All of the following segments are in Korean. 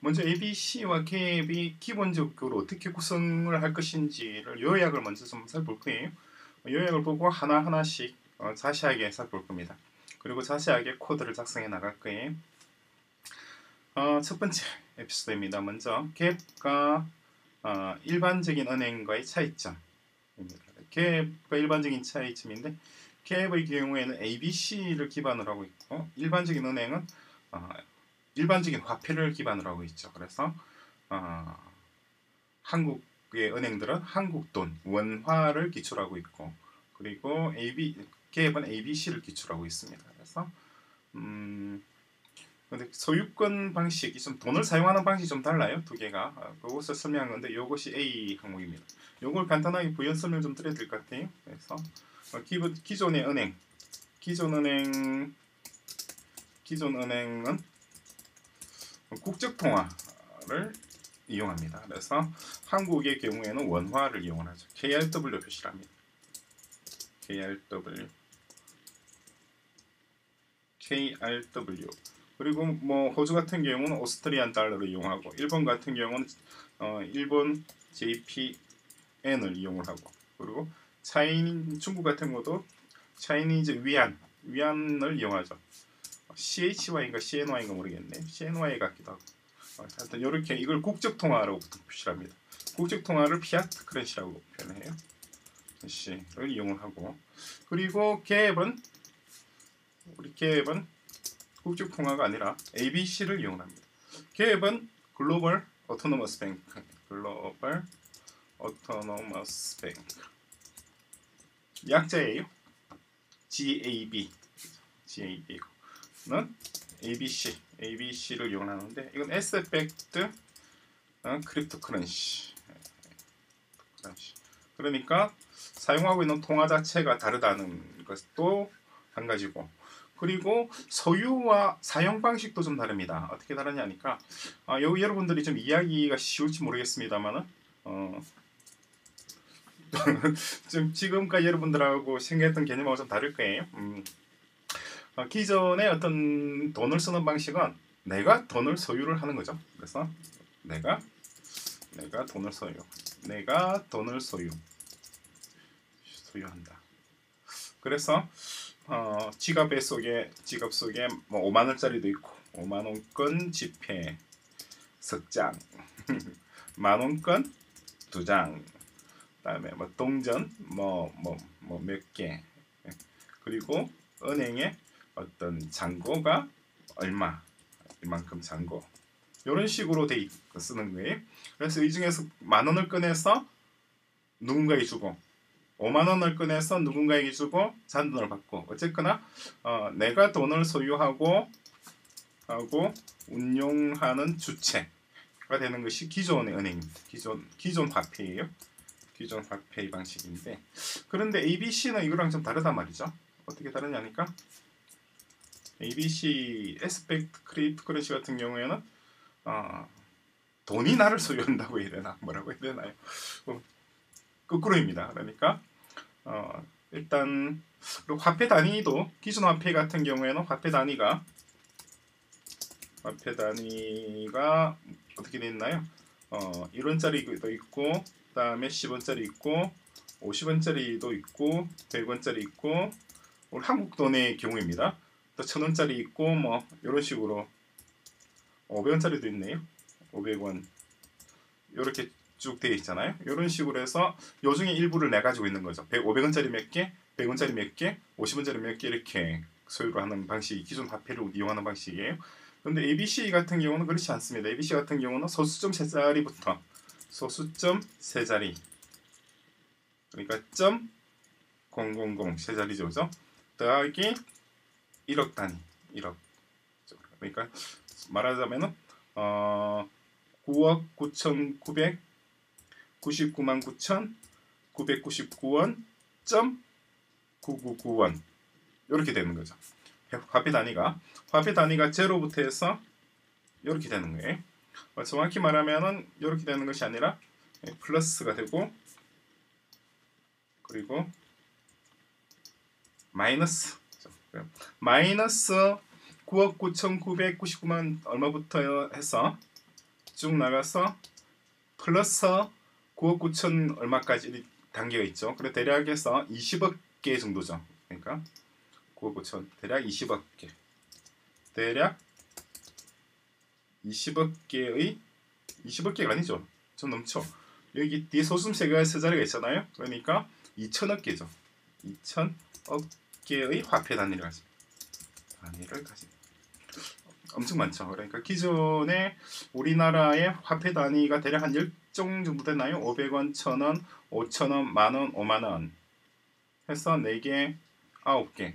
먼저 ABC와 갭이 기본적으로 어떻게 구성을 할 것인지를 요약을 먼저 좀 살펴볼 거예요. 요약을 보고 하나하나씩 어, 자세하게 살펴볼 겁니다. 그리고 자세하게 코드를 작성해 나갈 거예요. 어, 첫 번째 에피소드입니다. 먼저 갭과 어, 일반적인 은행과의 차이점입니다. 갭과 일반적인 차이점인데 갭의 경우에는 ABC를 기반으로 하고 있고 일반적인 은행은 어, 일반적인 화폐를 기반으로 하고 있죠. 그래서 어, 한국의 은행들은 한국 돈, 원화를 기초로 하고 있고 그리고 AB 갭은 ABC를 기초로 하고 있습니다. 그래서 음, 근데 소유권 방식이 좀 돈을 사용하는 방식이 좀 달라요. 두 개가. 아, 그것을 설명한 건데 이것이 A 항목입니다. 이걸 간단하게 부연 설명 좀 드려야 될 것 같아요. 그래서 어, 기존의 은행, 기존 은행, 기존 은행은 국적 통화를 이용합니다. 그래서 한국의 경우에는 원화를 이용하죠. KRW 표시를 합니다. KRW KRW 그리고 뭐 호주 같은 경우는 오스트리안 달러를 이용하고 일본 같은 경우는 어, 일본 JPN을 이용을 하고 그리고 차인 중국 같은 것도 차이니즈 위안 위안을 이용하죠. CHY인가 CNY인가 모르겠네. CNY 같기도 하고. 어, 하여튼 이렇게 이걸 국적 통화라고 표시합니다. 국적 통화를 피아트 크런시라고 표현해요. C를 이용을 하고 그리고 갭은 우리 갭은 국적 통화가 아니라 ABC를 이용합니다. GAB은 global autonomous bank global autonomous bank 약자예요. GAB GAB 는 ABC ABC를 이용하는데 이건 asset backed 어, cryptocurrency 그러니까 사용하고 있는 통화 자체가 다르다는 것도 한 가지고 그리고 소유와 사용 방식도 좀 다릅니다. 어떻게 다르냐니까 아, 여기 여러분들이 좀 이야기가 쉬울지 모르겠습니다만은 어, 좀 지금까지 여러분들하고 생각했던 개념하고 좀 다를 거예요. 음, 어, 기존의 어떤 돈을 쓰는 방식은 내가 돈을 소유를 하는 거죠. 그래서 내가 내가 돈을 소유, 내가 돈을 소유 소유한다. 그래서 어, 지갑에 속에 지갑 속에 뭐 5만 원짜리도 있고 5만 원권 지폐 석 장, 만 원권 두 장, 그다음에 뭐 동전 뭐 뭐 뭐 몇 개, 그리고 은행에 어떤 잔고가 얼마 이만큼 잔고 이런 식으로 돼 있, 쓰는 거예요. 그래서 이 중에서 만 원을 꺼내서 누군가에 주고 5만 원을 꺼내서 누군가에게 주고 잔돈을 받고 어쨌거나 어, 내가 돈을 소유하고 하고 운용하는 주체가 되는 것이 기존의 은행입니다. 기존 기존 화폐예요. 기존 화폐 방식인데 그런데 ABC는 이거랑 좀 다르단 말이죠. 어떻게 다르냐니까 ABC asset backed cryptocurrency 같은 경우에는 어, 돈이 나를 소유한다고 해야 되나 뭐라고 해야 되나요? 어, 거꾸로입니다. 그러니까 어, 일단 화폐 단위도 기준 화폐 같은 경우에는 화폐 단위가 화폐 단위가 어떻게 있나요? 어, 1원짜리도 있고 그 다음에 10원짜리 있고 50원짜리도 있고 100원짜리 있고 한국 돈의 경우입니다. 또 천원짜리 있고 뭐 이런 식으로 500원짜리도 있네요. 500원 이렇게 쭉 되어 있잖아요. 이런 식으로 해서 요 중에 일부를 내 가지고 있는 거죠. 100, 500원짜리 몇 개, 100원짜리 몇 개, 50원짜리 몇 개 이렇게 소유를 하는 방식이 기존 화폐를 이용하는 방식이에요. 그런데 ABC 같은 경우는 그렇지 않습니다. ABC 같은 경우는 소수점 세 자리부터 소수점 세 자리 그러니까 점 000 세 자리죠, 그죠? 더하기 1억 단위, 1억 그러니까 말하자면은 어 9억 9,900 99만 9천 999원 점 999원 이렇게 되는 거죠. 화폐 단위가 화폐 단위가 제로부터 해서 이렇게 되는 거예요. 어, 정확히 말하면은 이렇게 되는 것이 아니라 예, 플러스가 되고 그리고 마이너스 마이너스 9억 9,999만 얼마부터 해서 쭉 나가서 플러스 9억 9천 얼마까지 단계가 있죠. 그래 대략해서 20억 개 정도죠. 그러니까 9억 5천 대략 20억 개 대략 20억 개의 20억 개가 아니죠. 좀 넘죠. 여기 뒤에 소수점 세 개가 세 자리가 있잖아요. 그러니까 2천억 개죠. 2천억 개의 화폐 단위를 가집니다. 단위를 가집니다. 엄청 많죠. 그러니까 기존에 우리나라의 화폐 단위가 대략 한 10종 정도 되나요? 500원, 1000원, 5천원, 만원, 5만원 해서 4개, 9개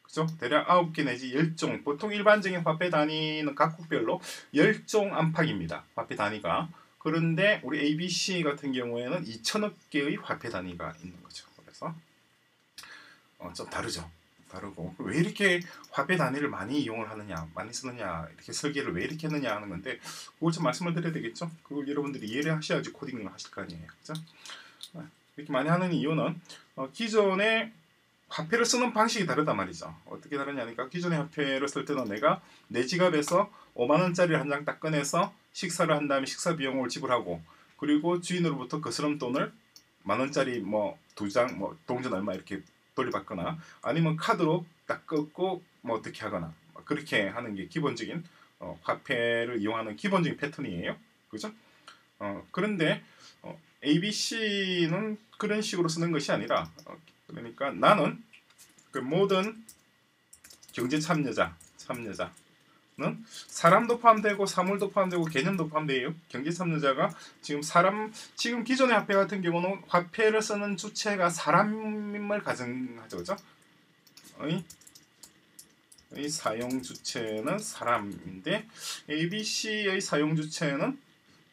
그죠? 대략 9개 내지 10종 보통 일반적인 화폐 단위는 각국별로 10종 안팎입니다. 화폐 단위가 그런데 우리 ABC 같은 경우에는 2천억 개의 화폐 단위가 있는 거죠. 그래서 어, 좀 다르죠. 다르고 왜 이렇게 화폐 단위를 많이 이용을 하느냐, 많이 쓰느냐, 이렇게 설계를 왜 이렇게 했느냐 하는 건데 그걸 좀 말씀을 드려야 되겠죠. 그걸 여러분들이 이해를 하셔야지 코딩을 하실 거 아니에요, 그죠? 아, 이렇게 많이 하는 이유는 어, 기존에 화폐를 쓰는 방식이 다르단 말이죠. 어떻게 다르냐니까 기존의 화폐를 쓸 때는 내가 내 지갑에서 5만 원짜리를 한 장 딱 꺼내서 식사를 한 다음에 식사 비용을 지불하고 그리고 주인으로부터 거스름 돈을 만 원짜리 뭐 두 장 뭐 동전 얼마 이렇게 돌려받거나 아니면 카드로 딱 끊고 뭐 어떻게 하거나 그렇게 하는 게 기본적인 어, 화폐를 이용하는 기본적인 패턴이에요. 그죠? 어, 그런데 어, ABC는 그런 식으로 쓰는 것이 아니라 어, 그러니까 나는 그 모든 경제 참여자, 참여자 는 사람도 포함되고 사물도 포함되고 개념도 포함돼요. 경제 참여자가 지금 사람 지금 기존의 화폐 같은 경우는 화폐를 쓰는 주체가 사람임을 가정하죠, 그죠? 의, 의 사용 주체는 사람인데 ABC의 사용 주체는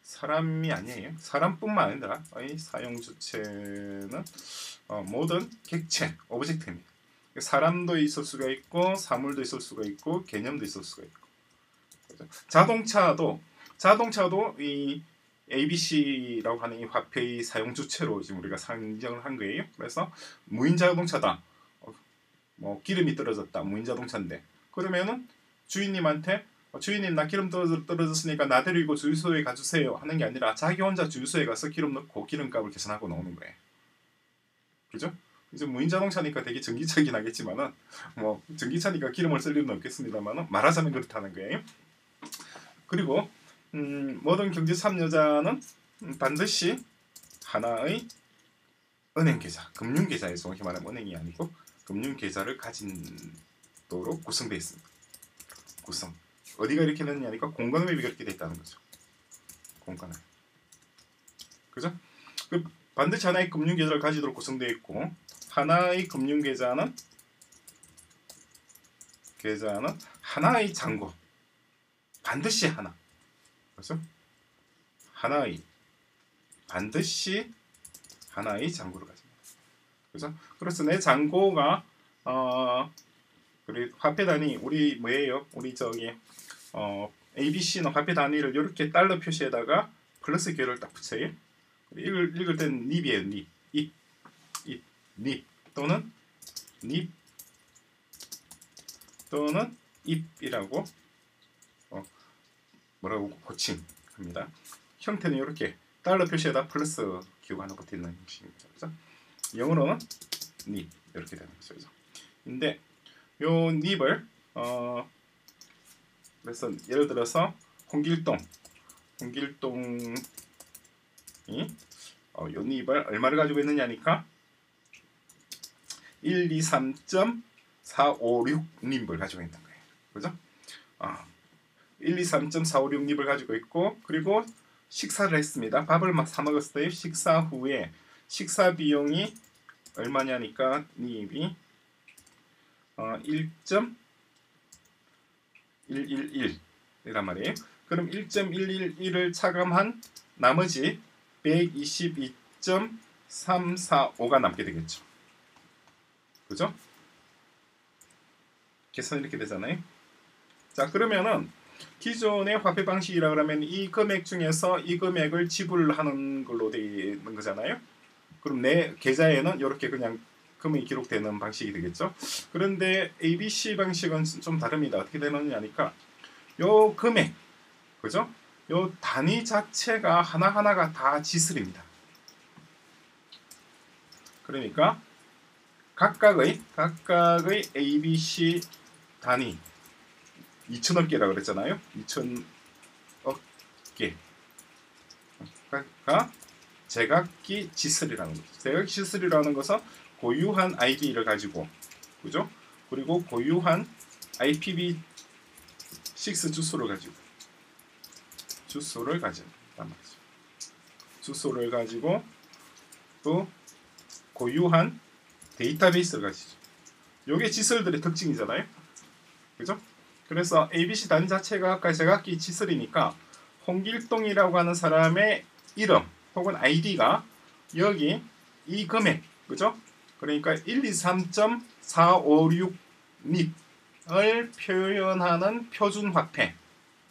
사람이 아니에요. 사람뿐만 아니라 이 사용 주체는 어, 모든 객체, 오브젝트입니다. 사람도 있을 수가 있고 사물도 있을 수가 있고 개념도 있을 수가 있고 그렇죠? 자동차도 자동차도 이 ABC라고 하는 이 화폐의 사용 주체로 지금 우리가 상정을 한 거예요. 그래서 무인 자동차다. 어, 뭐 기름이 떨어졌다. 무인 자동차인데 그러면은 주인님한테 어, 주인님 나 기름 떨어졌으니까 나 데리고 주유소에 가주세요 하는 게 아니라 자기 혼자 주유소에 가서 기름 넣고 기름값을 계산하고 나오는 거예요. 그죠? 이제 무인 자동차니까 되게 전기차긴 하겠지만은 뭐 전기차니까 기름을 쓸 일은 없겠습니다만은 말하자면 그렇다는 거예요. 그리고 음, 모든 경제 참여자는 반드시 하나의 은행 계좌, 금융 계좌에서 정확히 말하면 은행이 아니고 금융 계좌를 가진도록 구성되어 있습니다. 구성. 어디가 이렇게 되느냐니까 공간 웹이 그렇게 되어 있다는 거죠. 공간 웹. 그죠? 그 반드시 하나의 금융 계좌를 가지도록 구성되어 있고 하나의 금융 계좌는 계좌는 하나의 잔고 반드시 하나 그렇죠? 하나의 반드시 하나의 잔고를 가집니다. 그죠? 그래서 내 잔고가 어 우리 화폐 단위 우리 뭐예요? 우리 저기 어 ABC는 화폐 단위를 이렇게 달러 표시에다가 플러스 기호를 딱 붙여요. 읽을, 읽을 땐 닙이에요. 닙. 입. 입. 닙. 또는 닙. 또는 입이라고 어, 뭐라고 고침합니다. 형태는 이렇게 달러 표시에다 플러스 하나 붙어 있는 형식입니다. 그죠? 영어로는 닙 이렇게 되는 거죠. 그죠? 근데 요 닙을 어 그래서 예를 들어서 홍길동 홍길동 어, 요입을 얼마를 가지고 있느냐니까 1, 2, 3.456립을 가지고 있는 거예요. 그죠? 어, 1, 2, 3.456립을 가지고 있고 그리고 식사를 했습니다. 밥을 막 사 먹었어요. 식사 후에 식사 비용이 얼마냐니까 립이 어, 1.111이란 말이에요. 그럼 1.111을 차감한 나머지 122.345가 남게 되겠죠. 그죠? 계산 이렇게 되잖아요. 자 그러면은 기존의 화폐 방식이라 그러면 이 금액 중에서 이 금액을 지불하는 걸로 되는 거잖아요. 그럼 내 계좌에는 이렇게 그냥 금액이 기록되는 방식이 되겠죠. 그런데 ABC 방식은 좀 다릅니다. 어떻게 되느냐니까 요 금액 그죠? 요 단위 자체가 하나하나가 다 지슬입니다. 그러니까 각각의 각각의 A, B, C 단위 2천억 개라 그랬잖아요. 2천억 개가 제각기 지슬이라는 거죠. 제각기 지슬이라는 것은 고유한 ID를 가지고 그죠? 그리고 고유한 IPv6 주소를 가지고 주소를 가지고 말이죠. 주소를 가지고 또 고유한 데이터베이스를 가지죠. 요게 지설들의 특징이잖아요. 그죠? 그래서 ABC 단위 자체가 아까 제각기 지설이니까 홍길동이라고 하는 사람의 이름 혹은 아이디가 여기 이 금액 그죠? 그러니까 123.456립을 표현하는 표준 화폐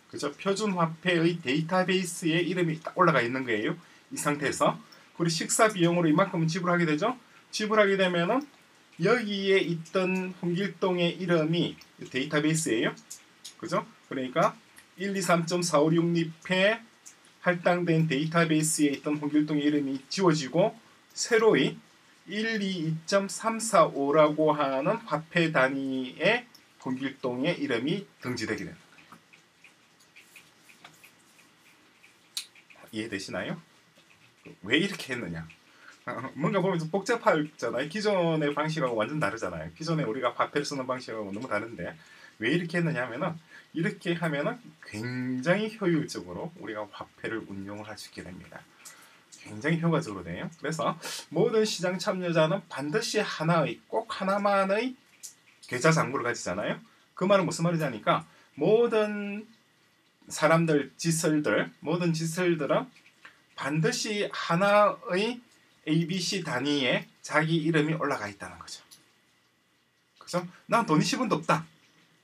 그죠? 표준 화폐의 데이터베이스에 이름이 딱 올라가 있는 거예요. 이 상태에서 그리고 식사 비용으로 이만큼 지불하게 되죠. 지불하게 되면은 여기에 있던 홍길동의 이름이 데이터베이스예요. 그죠? 그러니까 123.456립에 할당된 데이터베이스에 있던 홍길동의 이름이 지워지고 새로이 122.345라고 하는 화폐 단위의 홍길동의 이름이 등재되게 됩니다. 이해되시나요? 왜 이렇게 했느냐? 뭔가 보면 좀 복잡하잖아요. 기존의 방식하고 완전 다르잖아요. 기존에 우리가 화폐를 쓰는 방식하고 너무 다른데 왜 이렇게 했느냐 하면은 이렇게 하면은 굉장히 효율적으로 우리가 화폐를 운용을 할 수 있게 됩니다. 굉장히 효과적으로 돼요. 그래서 모든 시장 참여자는 반드시 하나의 꼭 하나만의 계좌 잔고를 가지잖아요. 그 말은 무슨 말이냐니까 모든 사람들 지설들 모든 지설들은 반드시 하나의 ABC 단위에 자기 이름이 올라가 있다는 거죠. 그죠? 난 돈이 10원도 없다.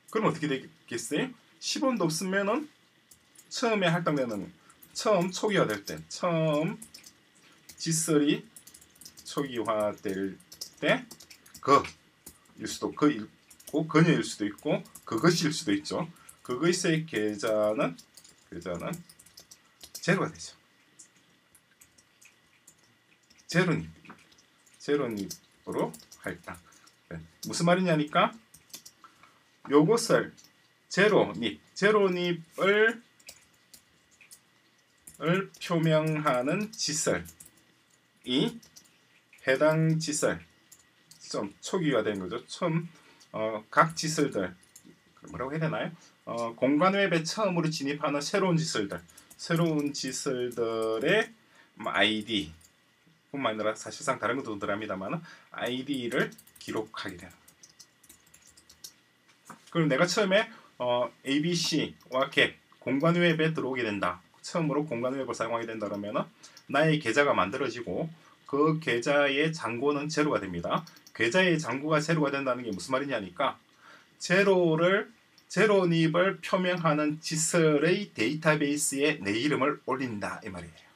그럼 어떻게 되겠어요? 10원도 없으면은 처음에 할당되는 처음 초기화 될 때 처음 지설이 초기화 될 때 그일 수도 그일 고 그녀일 수도 있고 그것일 수도 있죠. 그것의 계좌는 계좌는 제로가 되죠. 제로님 제로님으로 할당. 네. 무슨 말이냐니까 요것을 제로닙 제로닙을 을 표명하는 지설이 해당 지설 좀 초기화 된 거죠. 처음 어, 각 지설들 뭐라고 해야 되나요? 어, 공간 웹에 처음으로 진입하는 새로운 지설들, 새로운 지설들의 아이디 뿐만 아니라 사실상 다른 것도 들어갑니다만 아이디를 기록하게 되는. 그럼 내가 처음에 어, ABC와 겟 공간 웹에 들어오게 된다. 처음으로 공간 웹을 사용하게 된다 그러면 나의 계좌가 만들어지고 그 계좌의 잔고는 제로가 됩니다. 계좌의 잔고가 제로가 된다는 게 무슨 말이냐니까 제로를 제로닙을 표명하는 지설의 데이터베이스에 내 이름을 올린다 이 말이에요.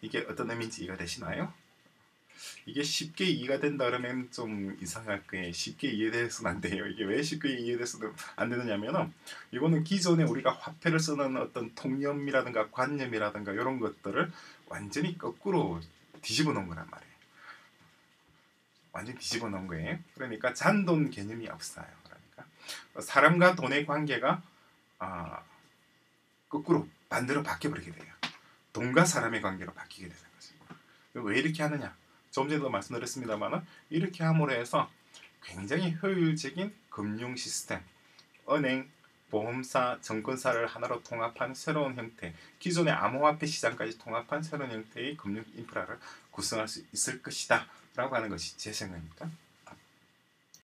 이게 어떤 의미인지 이해가 되시나요? 이게 쉽게 이해가 된다 그러면 좀 거예요. 쉽게 이해돼서는 안 돼요. 이게 왜 쉽게 이해돼서는 안 되느냐면은 이거는 기존에 우리가 화폐를 쓰는 어떤 통념이라든가 관념이라든가 이런 것들을 완전히 거꾸로 뒤집어 놓은 거란 말이에요. 완전히 뒤집어 놓은 거예요. 그러니까 잔돈 개념이 없어요. 그러니까 사람과 돈의 관계가 아, 거꾸로 반대로 바뀌어 버리게 돼요. 돈과 사람의 관계로 바뀌게 되는 거죠. 왜 이렇게 하느냐? 좀 전에도 말씀드렸습니다만 이렇게 함으로 해서 굉장히 효율적인 금융 시스템, 은행, 보험사, 증권사를 하나로 통합한 새로운 형태, 기존의 암호화폐 시장까지 통합한 새로운 형태의 금융 인프라를 구성할 수 있을 것이다 라고 하는 것이 제 생각입니다.